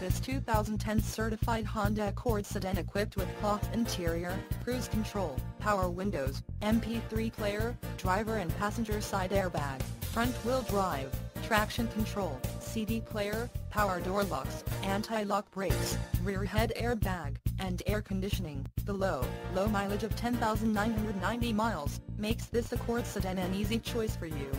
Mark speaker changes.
Speaker 1: This 2010 certified Honda Accord sedan equipped with cloth interior, cruise control, power windows, MP3 player, driver and passenger side airbag, front wheel drive, traction control, CD player, power door locks, anti-lock brakes, rear head airbag, and air conditioning. The low, low mileage of 10,990 miles makes this Accord sedan an easy choice for you.